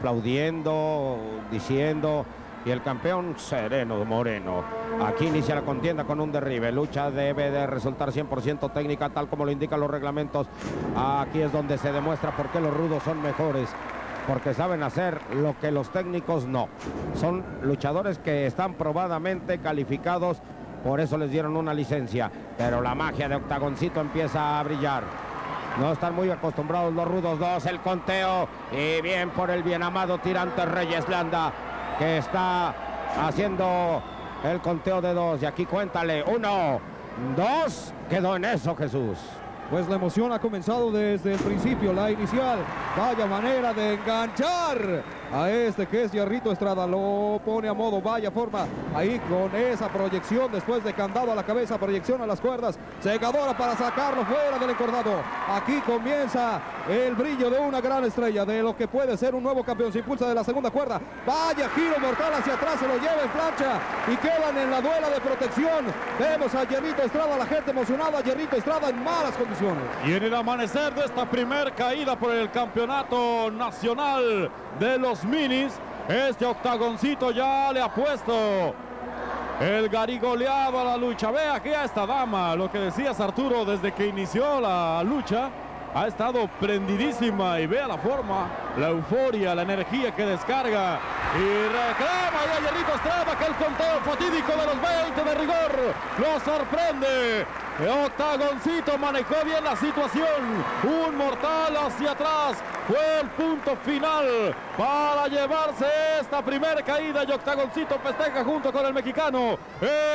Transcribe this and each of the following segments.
aplaudiendo, diciendo, y el campeón sereno Moreno. Aquí inicia la contienda con un derribe. Lucha debe de resultar 100% técnica, tal como lo indican los reglamentos. Aquí es donde se demuestra por qué los rudos son mejores. Porque saben hacer lo que los técnicos no. Son luchadores que están probadamente calificados. Por eso les dieron una licencia. Pero la magia de Octagoncito empieza a brillar. No están muy acostumbrados los rudos dos. El conteo. Y bien por el bien amado tirante Reyes Landa. Que está haciendo el conteo de dos. Y aquí cuéntale. Uno, dos. Quedó en eso Jesús. Pues la emoción ha comenzado desde el principio, la inicial. Vaya manera de enganchar a este que es Yarrito Estrada. Lo pone a modo, vaya forma. Ahí con esa proyección después de candado a la cabeza, proyección a las cuerdas. Segadora para sacarlo fuera del encordado. Aquí comienza el brillo de una gran estrella, de lo que puede ser un nuevo campeón. Se impulsa de la segunda cuerda. Vaya giro mortal hacia atrás, se lo lleva en plancha y quedan en la duela de protección. Vemos a Yarrito Estrada, la gente emocionada. Yarrito Estrada en malas condiciones. Y en el amanecer de esta primer caída por el campeonato nacional de los minis, este octagoncito ya le ha puesto el garigoleado a la lucha. Ve aquí a esta dama, lo que decías Arturo desde que inició la lucha. Ha estado prendidísima y vea la forma, la euforia, la energía que descarga. Y reclama Hierrito Estrada que el conteo fatídico de los 20 de rigor lo sorprende. Octagoncito manejó bien la situación. Un mortal hacia atrás. Fue el punto final para llevarse esta primera caída. Y Octagoncito festeja junto con el mexicano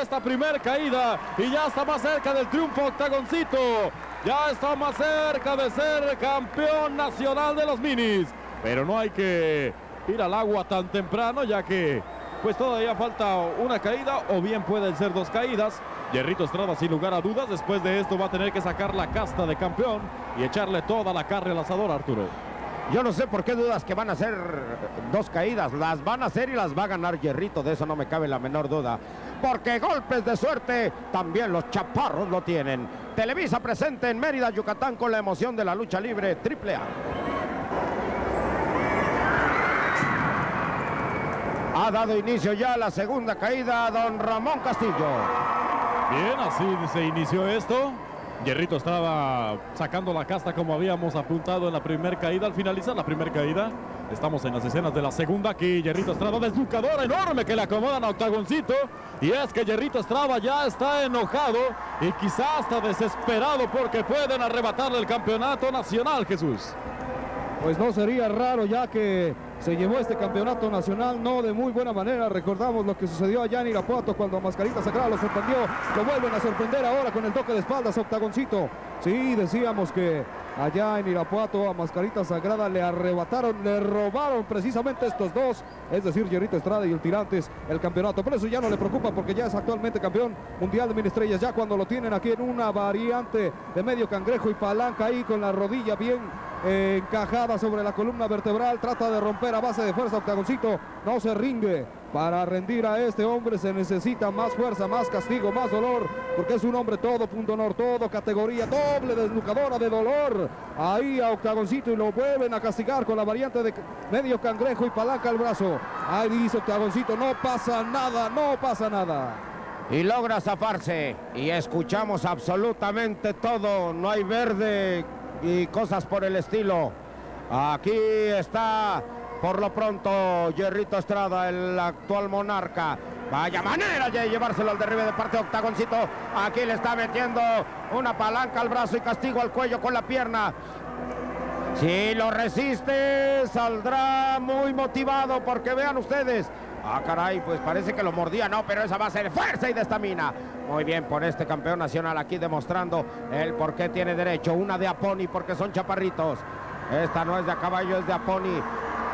esta primera caída. Y ya está más cerca del triunfo Octagoncito. Ya está más cerca de ser campeón nacional de los minis. Pero no hay que ir al agua tan temprano ya que pues todavía falta una caída o bien pueden ser dos caídas. Yerrito Estrada sin lugar a dudas, después de esto va a tener que sacar la casta de campeón y echarle toda la carne al asador, Arturo. Yo no sé por qué dudas que van a ser dos caídas. Las van a hacer y las va a ganar Hierrito. De eso no me cabe la menor duda. Porque golpes de suerte también los chaparros lo tienen. Televisa presente en Mérida, Yucatán con la emoción de la lucha libre triple A. Ha dado inicio ya la segunda caída don Ramón Castillo. Bien, así se inició esto. Hierrito estaba sacando la casta como habíamos apuntado en la primera caída. Al finalizar la primera caída, estamos en las escenas de la segunda. Aquí Hierrito Estrada, desducadora enorme que le acomodan a Octagoncito. Y es que Hierrito Estrada ya está enojado y quizás hasta desesperado porque pueden arrebatarle el campeonato nacional, Jesús. Pues no sería raro ya que se llevó este campeonato nacional no de muy buena manera. Recordamos lo que sucedió allá en Irapuato cuando Mascarita Sagrada lo sorprendió. Lo vuelven a sorprender ahora con el toque de espaldas, Octagoncito. Sí, decíamos que allá en Irapuato a Mascarita Sagrada le arrebataron, le robaron precisamente estos dos, es decir, Hierrito Estrada y el Tirantes, el campeonato. Pero eso ya no le preocupa porque ya es actualmente campeón mundial de mil estrellas. Ya cuando lo tienen aquí en una variante de medio cangrejo y palanca ahí con la rodilla bien encajada sobre la columna vertebral, trata de romper a base de fuerza Octagoncito, no se rinde. Para rendir a este hombre se necesita más fuerza, más castigo, más dolor, porque es un hombre todo, punto honor, todo, categoría doble, desnucadora de dolor. Ahí a Octagoncito y lo vuelven a castigar con la variante de medio cangrejo y palanca al brazo. Ahí dice Octagoncito, no pasa nada, no pasa nada. Y logra zafarse. Y escuchamos absolutamente todo. No hay verde y cosas por el estilo. Aquí está por lo pronto Hierrito Estrada, el actual monarca. Vaya manera de llevárselo al derribe de parte de Octagoncito. Aquí le está metiendo una palanca al brazo y castigo al cuello con la pierna. Si lo resiste, saldrá muy motivado porque vean ustedes. Ah, caray, pues parece que lo mordía, no, pero esa va a ser fuerza y de estamina. Muy bien por este campeón nacional aquí demostrando el por qué tiene derecho. Una de Aponi porque son chaparritos. Esta no es de a caballo, es de Aponi.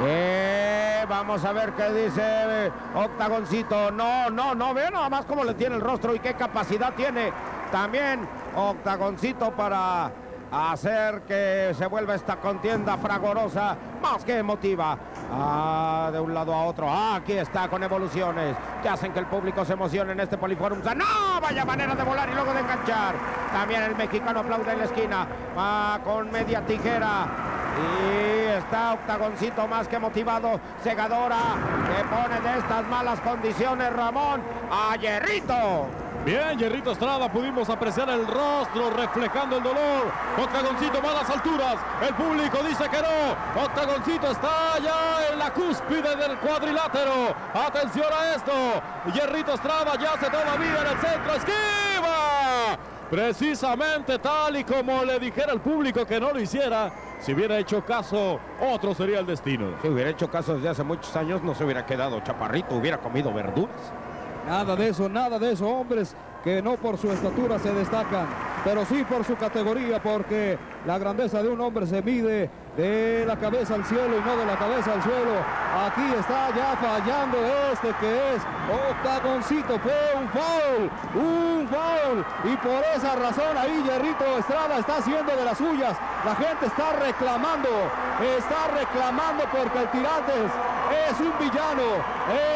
Eh, vamos a ver qué dice Octagoncito. No, no, no, ve nada más cómo le tiene el rostro y qué capacidad tiene. También Octagoncito para hacer que se vuelva esta contienda fragorosa, más que emotiva. Ah, de un lado a otro. Ah, aquí está con evoluciones que hacen que el público se emocione en este Poliforum. ¡No! Vaya manera de volar y luego de enganchar. También el mexicano aplaude en la esquina. Va con media tijera. Y está Octagoncito más que motivado. Segadora que pone de estas malas condiciones Ramón a Hierrito. Bien, Hierrito Estrada, pudimos apreciar el rostro reflejando el dolor. Octagoncito va a las alturas. El público dice que no. Octagoncito está ya en la cúspide del cuadrilátero. Atención a esto. Hierrito Estrada ya se todavía en el centro. ¡Esquiva! Precisamente tal y como le dijera al público que no lo hiciera, si hubiera hecho caso, otro sería el destino. Si hubiera hecho caso desde hace muchos años, no se hubiera quedado chaparrito, hubiera comido verduras. Nada de eso, nada de eso, hombres que no por su estatura se destacan, pero sí por su categoría, porque la grandeza de un hombre se mide de la cabeza al cielo y no de la cabeza al suelo. Aquí está ya fallando este que es Octagoncito. Fue un foul, un foul. Y por esa razón ahí Hierrito Estrada está haciendo de las suyas. La gente está reclamando, está reclamando porque el Tirantes es un villano,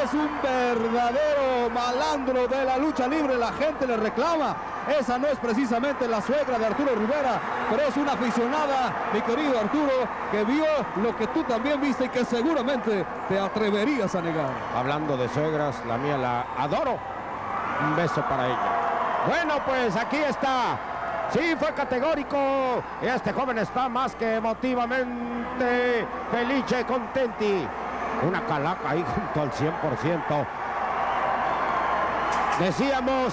es un verdadero malandro de la lucha libre. La gente le reclama. Esa no es precisamente la suegra de Arturo Rivera, pero es una aficionada, mi querido Arturo, que vio lo que tú también viste y que seguramente te atreverías a negar. Hablando de suegras, la mía la adoro. Un beso para ella. Bueno, pues aquí está. Sí, fue categórico. Este joven está más que emotivamente felice, contenti. Una calaca ahí junto al 100%. Decíamos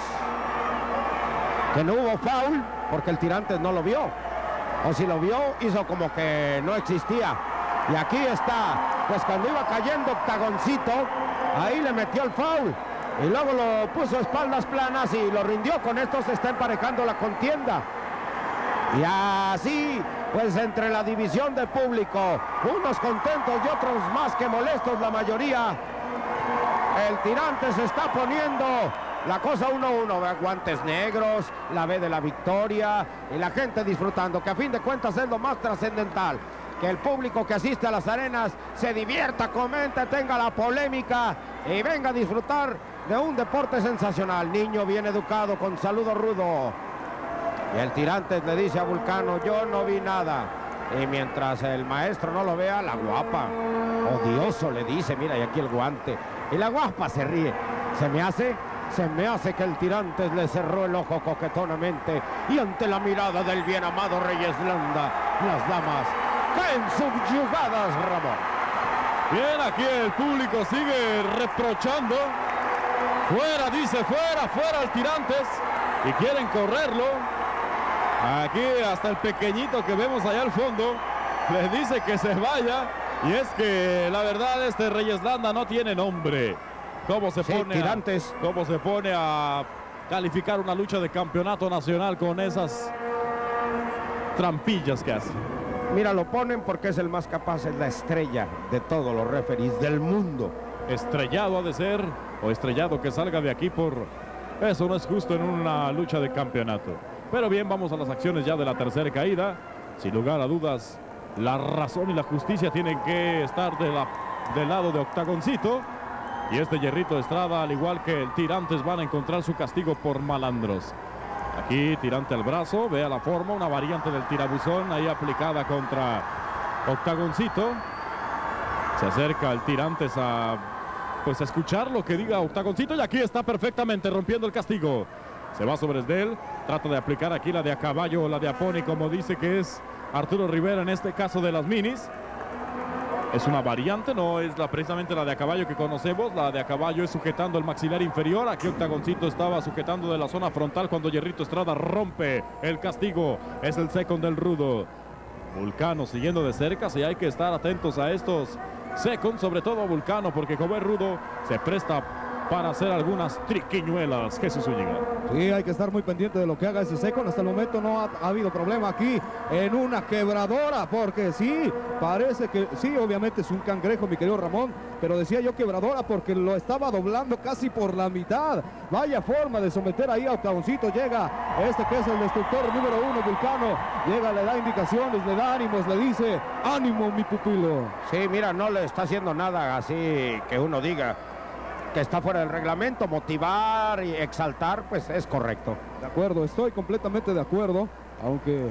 que no hubo foul porque el tirante no lo vio. O si lo vio, hizo como que no existía. Y aquí está, pues cuando iba cayendo octagoncito, ahí le metió el foul. Y luego lo puso espaldas planas y lo rindió. Con esto se está emparejando la contienda. Y así, pues entre la división de público, unos contentos y otros más que molestos, la mayoría. El tirante se está poniendo la cosa 1-1, guantes negros, la B de la victoria y la gente disfrutando, que a fin de cuentas es lo más trascendental. Que el público que asiste a las arenas se divierta, comente, tenga la polémica y venga a disfrutar de un deporte sensacional. Niño bien educado, con saludo rudo. Y el tirante le dice a Vulcano, yo no vi nada. Y mientras el maestro no lo vea, la guapa, odioso le dice, mira, y aquí el guante. Y la guapa se ríe. Se me hace se me hace que el tirante le cerró el ojo coquetonamente y ante la mirada del bien amado Reyes Landa, las damas caen subyugadas, Ramón. Bien, aquí el público sigue reprochando. Fuera, dice, fuera, fuera el tirantes. Y quieren correrlo. Aquí hasta el pequeñito que vemos allá al fondo le dice que se vaya. Y es que la verdad este Reyes Landa no tiene nombre. ¿Cómo se, pone tirantes. A, ¿Cómo se pone a calificar una lucha de campeonato nacional con esas trampillas que hace? Mira, lo ponen porque es el más capaz, es la estrella de todos los referees del mundo. Estrellado ha de ser, o estrellado que salga de aquí por... Eso no es justo en una lucha de campeonato. Pero bien, vamos a las acciones ya de la tercera caída. Sin lugar a dudas, la razón y la justicia tienen que estar de la, del lado de Octagoncito. Y este Hierrito Estrada, al igual que el Tirantes, van a encontrar su castigo por malandros. Aquí Tirante al brazo, vea la forma, una variante del tirabuzón ahí aplicada contra Octagoncito. Se acerca el Tirantes a pues a escuchar lo que diga Octagoncito y aquí está perfectamente rompiendo el castigo. Se va sobre él, trata de aplicar aquí la de a caballo o la de Aponi como dice que es Arturo Rivera en este caso de las minis. Es una variante, no es la, precisamente la de a caballo que conocemos. La de a caballo es sujetando el maxilar inferior. Aquí Octagoncito estaba sujetando de la zona frontal cuando Hierrito Estrada rompe el castigo. Es el second del rudo. Vulcano siguiendo de cerca. Si hay que estar atentos a estos second, sobre todo a Vulcano, porque como es rudo, se presta para hacer algunas triquiñuelas. Jesús Zúñiga. Sí, hay que estar muy pendiente de lo que haga ese Secon. Hasta el momento no ha, ha, habido problema aquí en una quebradora, porque sí, parece que sí, obviamente es un cangrejo, mi querido Ramón, pero decía yo quebradora porque lo estaba doblando casi por la mitad. Vaya forma de someter ahí a Octagoncito. Llega este que es el destructor número uno, Vulcano. Llega, le da indicaciones, le da ánimos, le dice, ánimo, mi pupilo. Sí, mira, no le está haciendo nada así que uno diga que está fuera del reglamento, motivar y exaltar, pues es correcto. De acuerdo, estoy completamente de acuerdo, aunque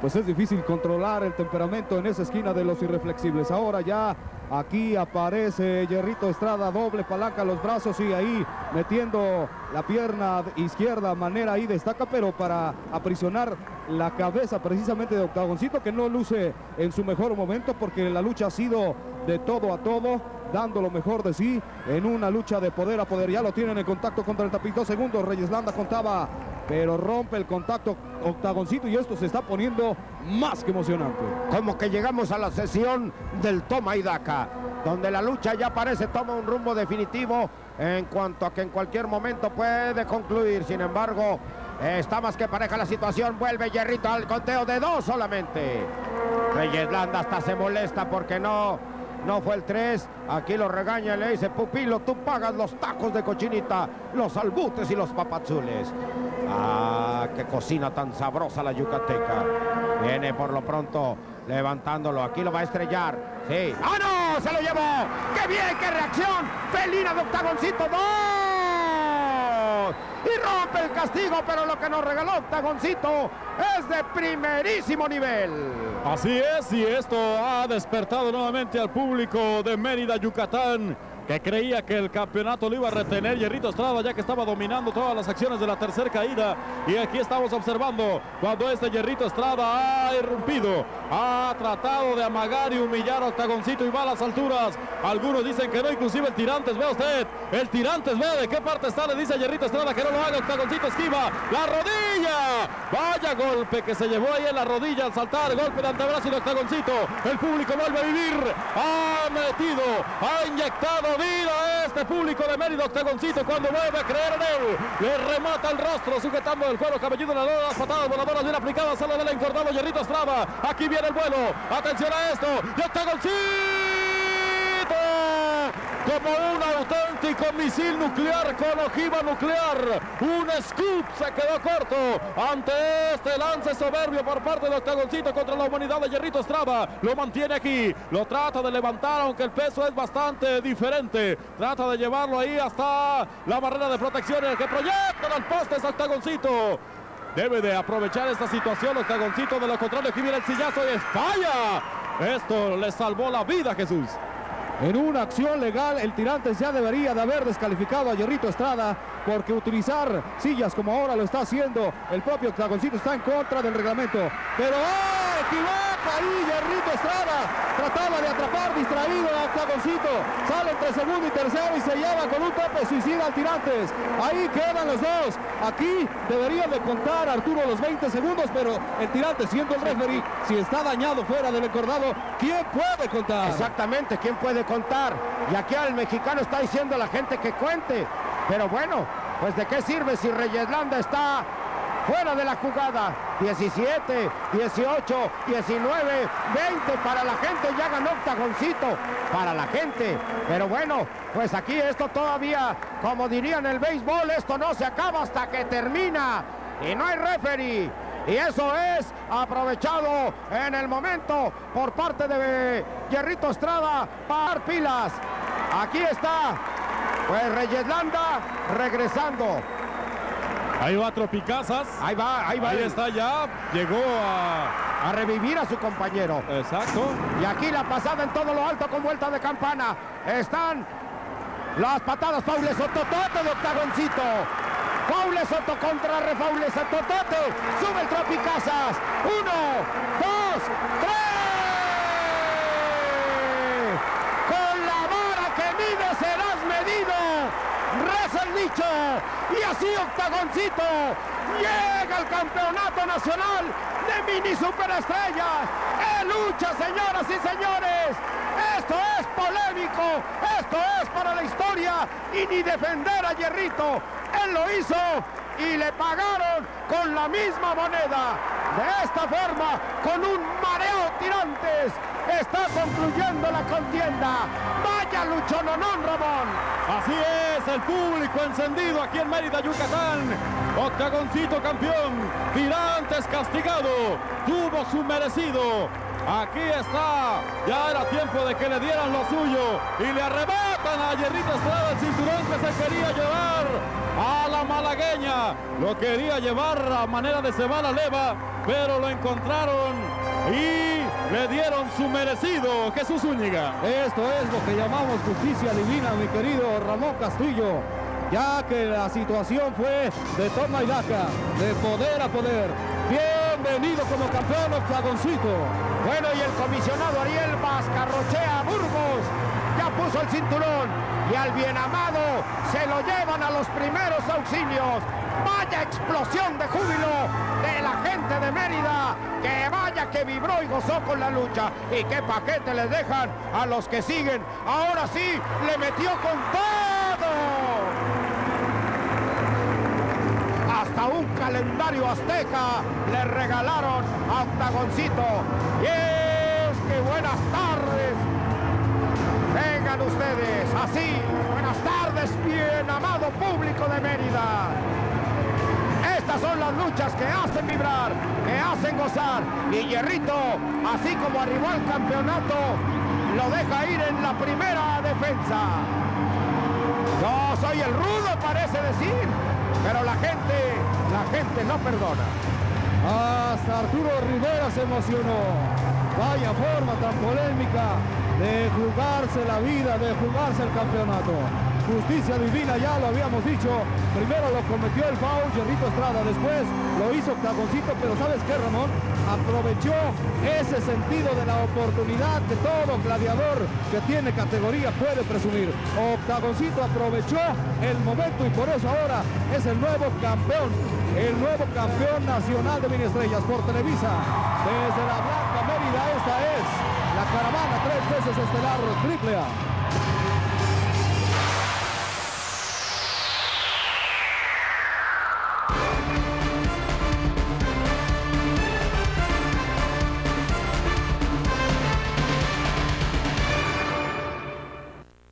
pues es difícil controlar el temperamento en esa esquina de los irreflexibles. Ahora ya aquí aparece Yerrito Estrada, doble palanca los brazos y ahí metiendo la pierna izquierda, manera ahí destaca, pero para aprisionar la cabeza precisamente de Octagoncito que no luce en su mejor momento porque la lucha ha sido de todo a todo dando lo mejor de sí en una lucha de poder a poder. Ya lo tienen en contacto contra el tapiz. Dos segundos. Reyes Landa contaba, pero rompe el contacto Octagoncito y esto se está poniendo más que emocionante. Como que llegamos a la sesión del toma y daca, donde la lucha ya parece toma un rumbo definitivo en cuanto a que en cualquier momento puede concluir. Sin embargo, está más que pareja la situación. Vuelve Hierrito al conteo de dos solamente. Reyes Landa hasta se molesta porque no no fue el 3. Aquí lo regaña, le dice, pupilo, tú pagas los tacos de cochinita, los albutes y los papazules. Ah, qué cocina tan sabrosa la yucateca. Viene por lo pronto levantándolo. Aquí lo va a estrellar. Sí. ¡Ah, no! ¡Se lo llevó! ¡Qué bien! ¡Qué reacción! ¡Felina de octagoncito! ¡Dos! y rompe el castigo, pero lo que nos regaló Octagoncito es de primerísimo nivel. Así es, y esto ha despertado nuevamente al público de Mérida, Yucatán que creía que el campeonato lo iba a retener. Hierrito Estrada ya que estaba dominando todas las acciones de la tercera caída. Y aquí estamos observando cuando este Hierrito Estrada ha irrumpido ha tratado de amagar y humillar a Octagoncito y va a las alturas. Algunos dicen que no, inclusive el Tirantes, vea usted el Tirantes, vea de qué parte está, le dice Hierrito Estrada que no lo haga, Octagoncito esquiva. La rodilla, vaya golpe que se llevó ahí en la rodilla al saltar, golpe de antebrazo de Octagoncito, el público vuelve a vivir, ha metido, ha inyectado vida este público de Mérida Octagoncito cuando vuelve a creer en él. Le remata el rostro sujetando el cuero cabelludo en la las patadas voladoras bien aplicadas. Sale del encordado Yerrito Estrada. Aquí viene el vuelo. Atención a esto. Y Octagoncito como un auténtico misil nuclear con ojiva nuclear. Un scoop se quedó corto ante este lance soberbio por parte de Octagoncito contra la humanidad de Yerrito Estrada. Lo mantiene aquí, lo trata de levantar, aunque el peso es bastante diferente. Trata de llevarlo ahí hasta la barrera de protección en el que proyecta al poste es Octagoncito. Debe de aprovechar esta situación Octagoncito, de lo contrario aquí viene el sillazo y falla. Esto le salvó la vida Jesús. En una acción legal, el Tirantes ya debería de haber descalificado a Hierrito Estrada porque utilizar sillas como ahora lo está haciendo el propio Octagoncito está en contra del reglamento. Pero ¡ah! Equivoca ahí Hierrito Estrada. Trataba de atrapar distraído a Octagoncito. Sale entre segundo y tercero y se lleva con un tope suicida al Tirantes. Ahí quedan los dos. Aquí debería de contar Arturo los 20 segundos, pero el Tirantes siendo el referee, si está dañado fuera del encordado, ¿quién puede contar? Exactamente, ¿quién puede contar. Y aquí al mexicano está diciendo a la gente que cuente. Pero bueno, pues de qué sirve si Reyeslanda está fuera de la jugada. 17, 18, 19, 20 para la gente. Ya ganó octagoncito para la gente. Pero bueno, pues aquí esto todavía, como dirían el béisbol, esto no se acaba hasta que termina. Y no hay referee. Y eso es aprovechado en el momento por parte de Hierrito Estrada para pilas. Aquí está, pues Reyeslanda regresando. Ahí va Tropicazas. Ahí va, ahí va. Ahí está ya. Llegó a... a revivir a su compañero. Exacto. Y aquí la pasada en todo lo alto con vuelta de campana. Están las patadas faules Sototote de octagoncito. Faule Soto contra Refaule Sototote. Sube el Tropicazas. Uno, dos, tres. Con la vara que mide serás medido. Dicho. Y así Octagoncito llega al campeonato nacional de mini superestrellas. ¡En lucha, señoras y señores! Esto es polémico, esto es para la historia y ni defender a Hierrito. Él lo hizo y le pagaron con la misma moneda. De esta forma, con un mareo tirantes, está concluyendo la contienda. Vaya luchononón, Ramón. Así es, el público encendido aquí en Mérida, Yucatán. Octagoncito campeón, tirantes castigado, tuvo su merecido. Aquí está. Ya era tiempo de que le dieran lo suyo. Y le arrebatan a Estrada el cinturón que se quería llevar a la malagueña. Lo quería llevar a manera de cebada leva, pero lo encontraron y le dieron su merecido Jesús Zúñiga. Esto es lo que llamamos justicia divina, mi querido Ramón Castillo. Ya que la situación fue de toma y daca, de poder a poder. Bienvenido como campeón octagoncito. Bueno, y el comisionado Ariel Mascarrochea Burgos puso el cinturón y al bien amado se lo llevan a los primeros auxilios. Vaya explosión de júbilo de la gente de Mérida, que vaya que vibró y gozó con la lucha. Y qué paquete les dejan a los que siguen. Ahora sí, le metió con todo. Hasta un calendario azteca le regalaron a Octagoncito. Y es que buenas tardes. Ustedes, así. Buenas tardes, bien amado público de Mérida. Estas son las luchas que hacen vibrar, que hacen gozar. Y Hierrito, así como arribó al campeonato, lo deja ir en la primera defensa. Yo soy el rudo, parece decir, pero la gente, la gente no perdona. Hasta Arturo Rivera se emocionó. Vaya forma tan polémica de jugarse la vida, de jugarse el campeonato. Justicia divina, ya lo habíamos dicho. Primero lo cometió el foul, Jerrito Estrada. Después lo hizo Octagoncito, pero ¿sabes qué, Ramón? Aprovechó ese sentido de la oportunidad que todo gladiador que tiene categoría puede presumir. Octagoncito aprovechó el momento y por eso ahora es el nuevo campeón, el nuevo campeón nacional de mini estrellas por Televisa. Desde la Blanca Mérida, esta es la caravana tres veces estelar triple A.